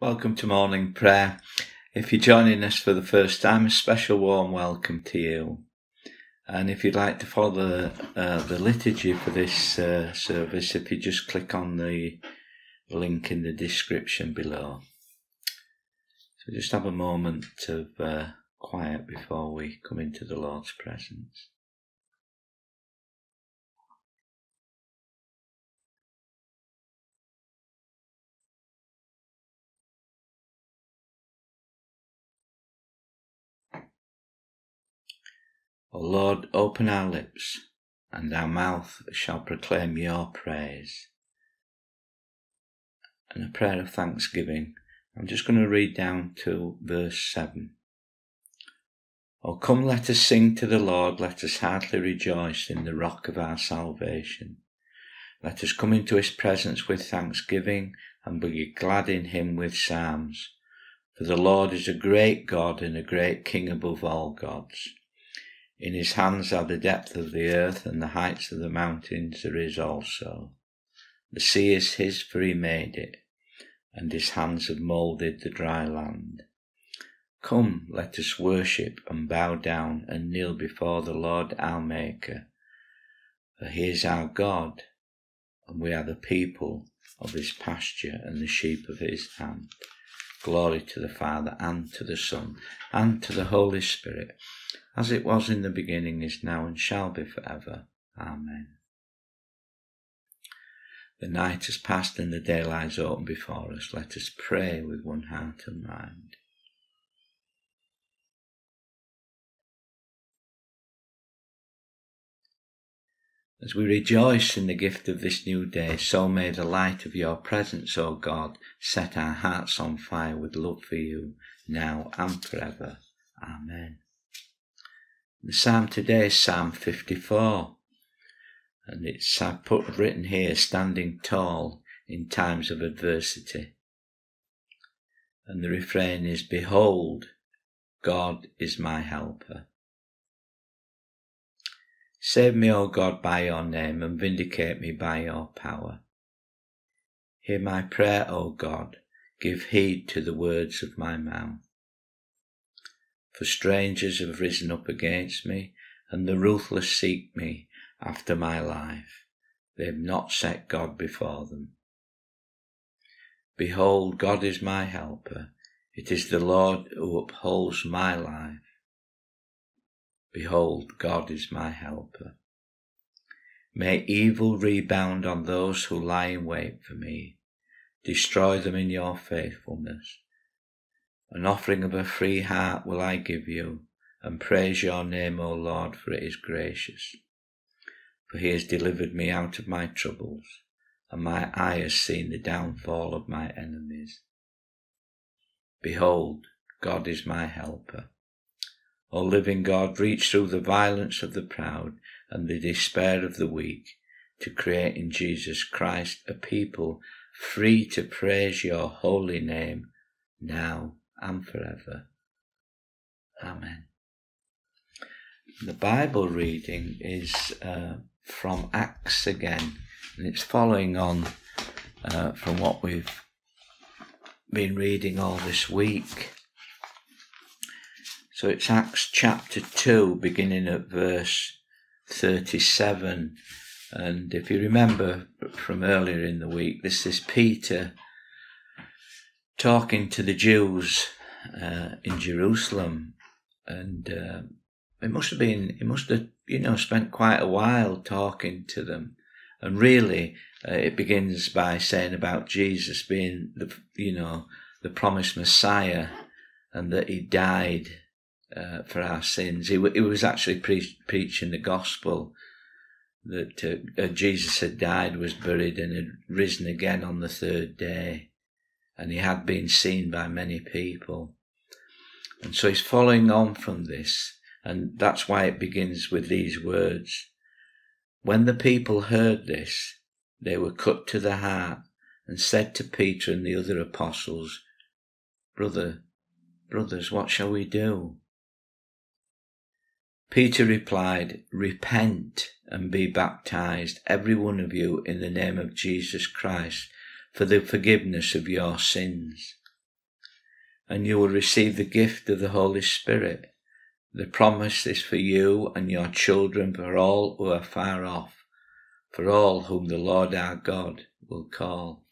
Welcome to morning prayer. If you're joining us for the first time, a special warm welcome to you. And if you'd like to follow the uh, the liturgy for this uh, service, if you just click on the link in the description below. So just have a moment of uh, quiet before we come into the Lord's presence. O Lord, open our lips, and our mouth shall proclaim your praise. And a prayer of thanksgiving. I'm just going to read down to verse 7. O come, let us sing to the Lord, let us heartily rejoice in the rock of our salvation. Let us come into his presence with thanksgiving and be glad in him with psalms. For the Lord is a great God and a great King above all gods. In his hands are the depth of the earth, and the heights of the mountains are his also. The sea is his, for he made it, and his hands have moulded the dry land. Come, let us worship and bow down and kneel before the Lord our Maker. For he is our God, and we are the people of his pasture and the sheep of his hand. Glory to the Father, and to the Son, and to the Holy Spirit as it was in the beginning, is now, and shall be for ever. Amen. The night has passed and the day lies open before us. Let us pray with one heart and mind. As we rejoice in the gift of this new day, so may the light of your presence, O God, set our hearts on fire with love for you, now and forever. Amen. The psalm today is Psalm 54, and it's put written here, standing tall in times of adversity. And the refrain is, Behold, God is my helper. Save me, O God, by your name, and vindicate me by your power. Hear my prayer, O God, give heed to the words of my mouth. For strangers have risen up against me, and the ruthless seek me after my life. They have not set God before them. Behold, God is my helper. It is the Lord who upholds my life. Behold, God is my helper. May evil rebound on those who lie in wait for me. Destroy them in your faithfulness. An offering of a free heart will I give you, and praise your name, O Lord, for it is gracious. For he has delivered me out of my troubles, and my eye has seen the downfall of my enemies. Behold, God is my helper. O living God, reach through the violence of the proud and the despair of the weak to create in Jesus Christ a people free to praise your holy name now and forever. Amen. The Bible reading is uh, from Acts again, and it's following on uh, from what we've been reading all this week. So it's Acts chapter 2, beginning at verse 37. And if you remember from earlier in the week, this is Peter talking to the Jews uh, in Jerusalem, and uh, it must have been, he must have, you know, spent quite a while talking to them. And really, uh, it begins by saying about Jesus being the, you know, the promised Messiah, and that he died uh, for our sins. He, he was actually pre- preaching the gospel that uh, uh, Jesus had died, was buried, and had risen again on the third day and he had been seen by many people. And so he's following on from this, and that's why it begins with these words. When the people heard this, they were cut to the heart and said to Peter and the other apostles, Brother, brothers, what shall we do? Peter replied, Repent and be baptized, every one of you, in the name of Jesus Christ for the forgiveness of your sins, and you will receive the gift of the Holy Spirit. The promise is for you and your children, for all who are far off, for all whom the Lord our God will call.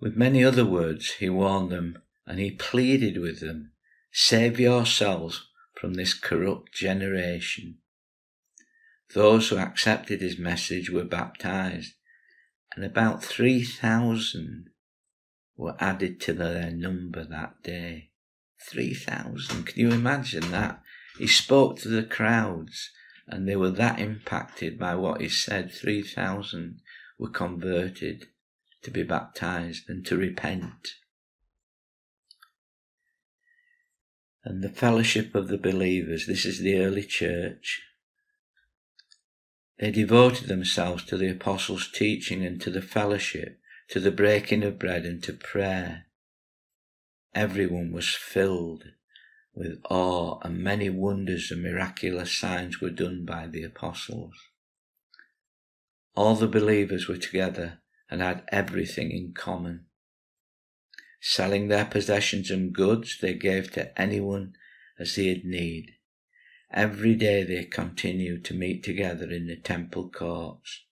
With many other words, he warned them and he pleaded with them Save yourselves from this corrupt generation. Those who accepted his message were baptized, and about 3,000 were added to their number that day. 3,000. Can you imagine that? He spoke to the crowds, and they were that impacted by what he said. 3,000 were converted to be baptized and to repent. And the fellowship of the believers, this is the early church. They devoted themselves to the apostles' teaching and to the fellowship, to the breaking of bread and to prayer. Everyone was filled with awe, and many wonders and miraculous signs were done by the apostles. All the believers were together and had everything in common. Selling their possessions and goods, they gave to anyone as they had need. Every day they continued to meet together in the temple courts.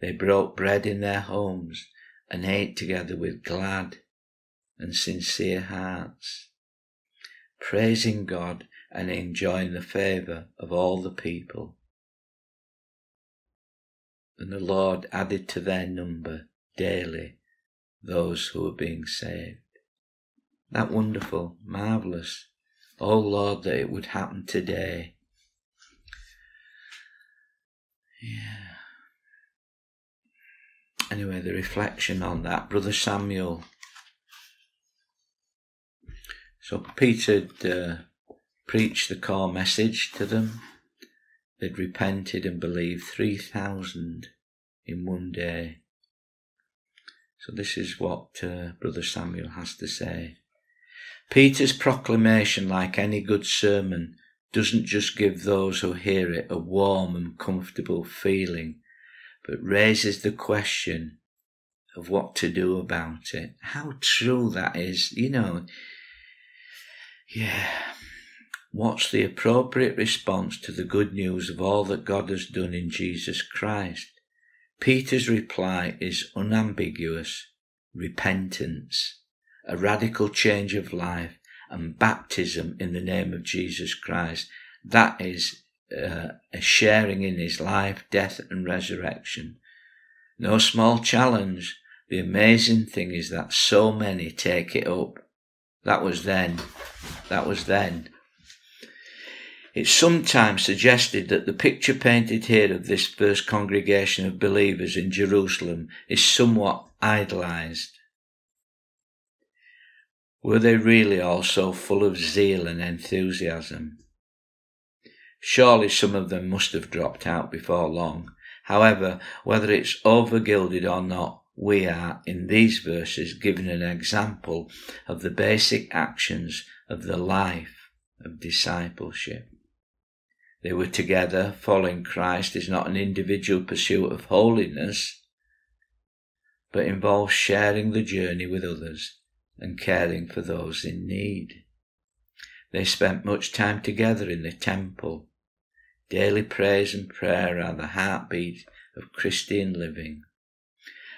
They broke bread in their homes and ate together with glad and sincere hearts, praising God and enjoying the favour of all the people and the Lord added to their number daily those who were being saved. That wonderful, marvellous. Oh Lord, that it would happen today. Yeah. Anyway, the reflection on that, Brother Samuel. So Peter uh, preached the core message to them They'd repented and believed 3,000 in one day. So this is what uh, Brother Samuel has to say. Peter's proclamation, like any good sermon, doesn't just give those who hear it a warm and comfortable feeling, but raises the question of what to do about it. How true that is, you know. Yeah, What's the appropriate response to the good news of all that God has done in Jesus Christ? Peter's reply is unambiguous repentance, a radical change of life, and baptism in the name of Jesus Christ. That is uh, a sharing in his life, death, and resurrection. No small challenge. The amazing thing is that so many take it up. That was then. That was then. It's sometimes suggested that the picture painted here of this first congregation of believers in Jerusalem is somewhat idolized. Were they really all so full of zeal and enthusiasm? Surely some of them must have dropped out before long. However, whether it's overgilded or not, we are, in these verses, given an example of the basic actions of the life of discipleship. They were together. Following Christ is not an individual pursuit of holiness, but involves sharing the journey with others and caring for those in need. They spent much time together in the temple. Daily praise and prayer are the heartbeat of Christian living.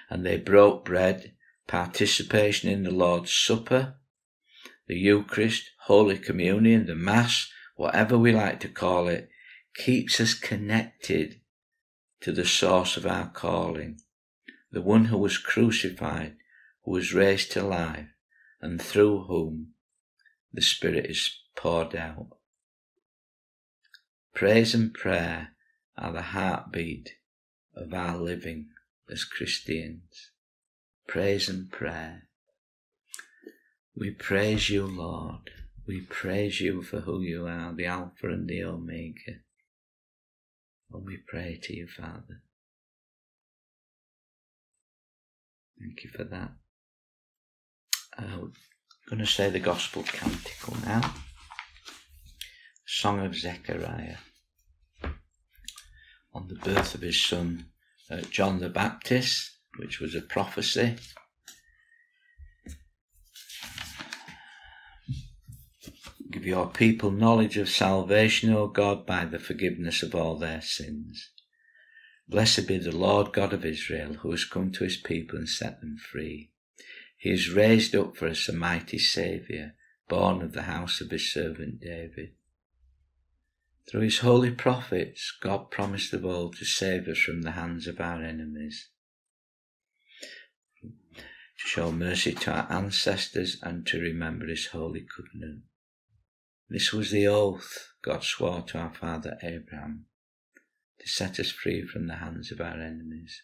And they broke bread, participation in the Lord's Supper, the Eucharist, Holy Communion, the Mass, whatever we like to call it, keeps us connected to the source of our calling, the one who was crucified, who was raised to life, and through whom the Spirit is poured out. Praise and prayer are the heartbeat of our living as Christians. Praise and prayer. We praise you, Lord. We praise you for who you are, the Alpha and the Omega And we pray to you, Father. Thank you for that. I'm going to say the Gospel Canticle now. Song of Zechariah on the birth of his son uh, John the Baptist, which was a prophecy. Give your people knowledge of salvation, O God, by the forgiveness of all their sins. Blessed be the Lord God of Israel, who has come to his people and set them free. He has raised up for us a mighty Saviour, born of the house of his servant David. Through his holy prophets, God promised of old to save us from the hands of our enemies, to show mercy to our ancestors, and to remember his holy covenant. This was the oath God swore to our father Abraham to set us free from the hands of our enemies,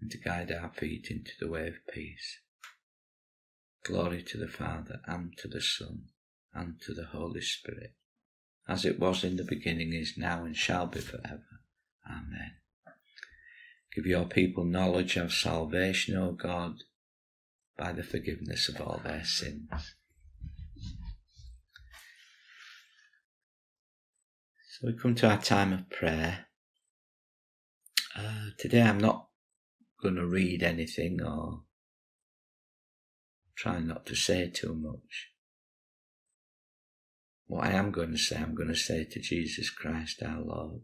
and to guide our feet into the way of peace. Glory to the Father, and to the Son, and to the Holy Spirit, as it was in the beginning, is now, and shall be forever. Amen. Give your people knowledge of salvation, O God, by the forgiveness of all their sins. So we come to our time of prayer. Uh, today I'm not going to read anything or try not to say too much. What I am going to say, I'm going to say to Jesus Christ our Lord.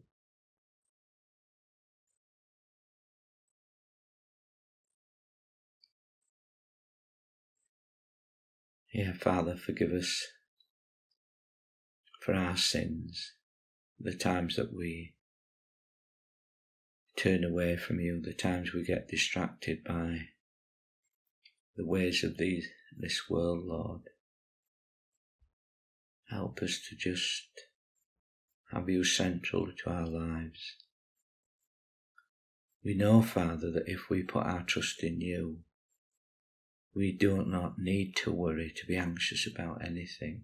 Yeah, Father, forgive us for our sins the times that we turn away from you, the times we get distracted by the ways of these, this world, Lord. Help us to just have you central to our lives. We know, Father, that if we put our trust in you, we do not need to worry, to be anxious about anything.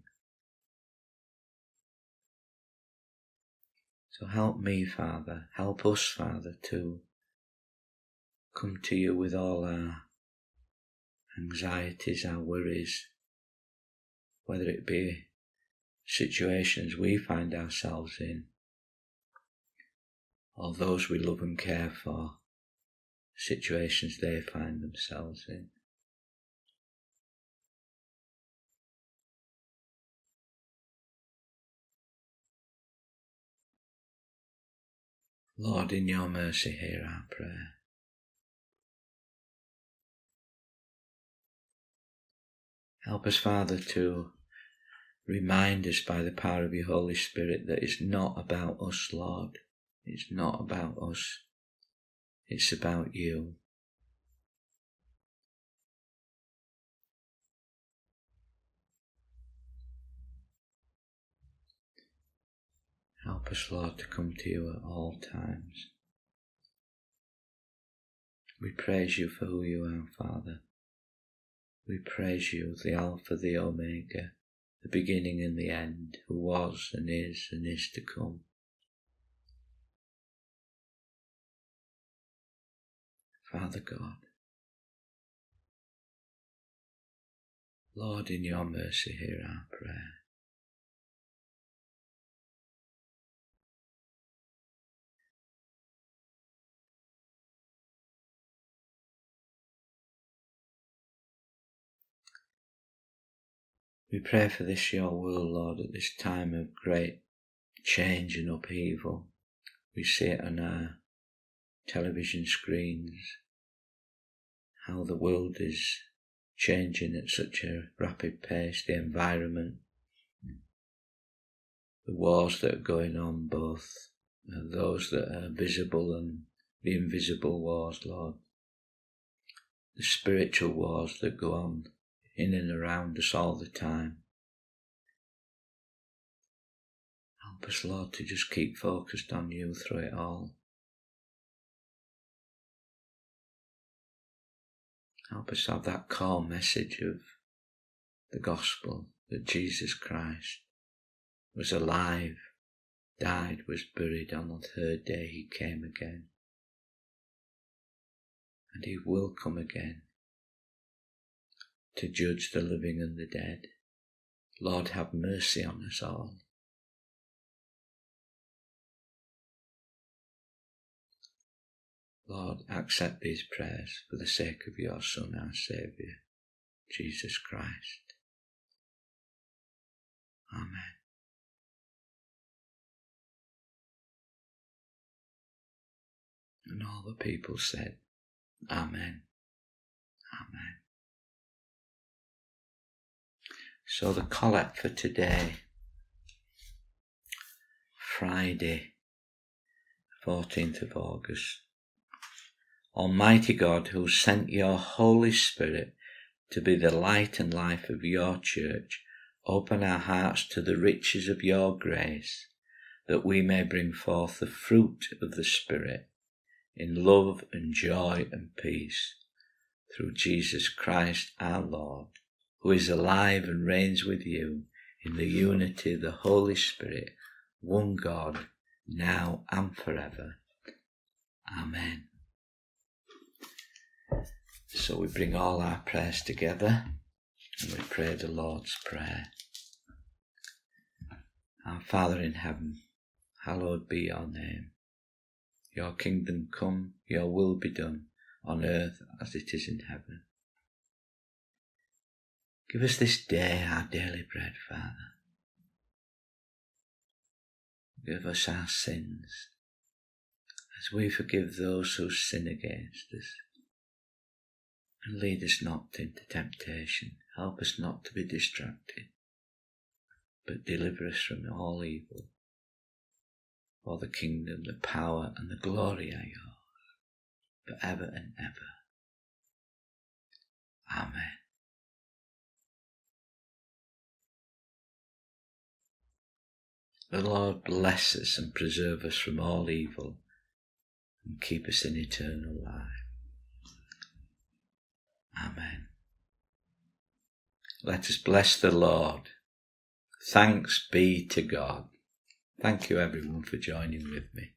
So help me, Father, help us, Father, to come to you with all our anxieties, our worries, whether it be situations we find ourselves in, or those we love and care for, situations they find themselves in. Lord, in your mercy, hear our prayer. Help us, Father, to remind us by the power of your Holy Spirit that it's not about us, Lord. It's not about us. It's about you. Help us, Lord, to come to you at all times. We praise you for who you are, Father. We praise you, the Alpha, the Omega, the beginning and the end, who was and is and is to come. Father God, Lord, in your mercy, hear our prayer. We pray for this your world, Lord, at this time of great change and upheaval. We see it on our television screens, how the world is changing at such a rapid pace, the environment, the wars that are going on, both those that are visible and the invisible wars, Lord, the spiritual wars that go on in and around us all the time. Help us, Lord, to just keep focused on you through it all. Help us have that core message of the gospel, that Jesus Christ was alive, died, was buried, on the third day he came again. And he will come again to judge the living and the dead. Lord, have mercy on us all. Lord, accept these prayers for the sake of your Son, our Saviour, Jesus Christ. Amen. And all the people said, Amen. So the collect for today, Friday, 14th of August. Almighty God, who sent your Holy Spirit to be the light and life of your church, open our hearts to the riches of your grace, that we may bring forth the fruit of the Spirit in love and joy and peace, through Jesus Christ our Lord who is alive and reigns with you in the unity of the Holy Spirit, one God, now and forever. Amen. So we bring all our prayers together and we pray the Lord's Prayer. Our Father in heaven, hallowed be your name. Your kingdom come, your will be done, on earth as it is in heaven. Give us this day our daily bread, Father. Give us our sins as we forgive those who sin against us. And lead us not into temptation. Help us not to be distracted, but deliver us from all evil. For the kingdom, the power, and the glory are yours, forever and ever. Amen. The Lord bless us and preserve us from all evil and keep us in eternal life. Amen. Let us bless the Lord. Thanks be to God. Thank you everyone for joining with me.